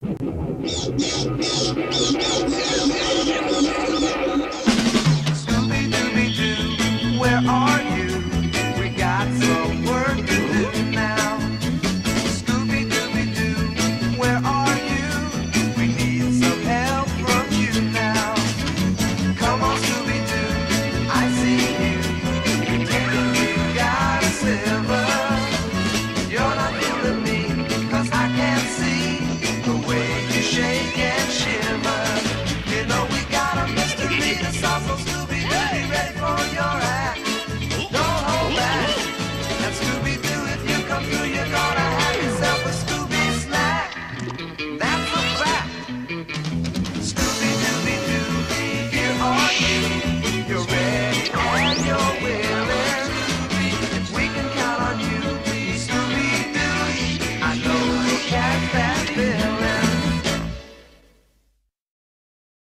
Scooby Doo, where are ready for your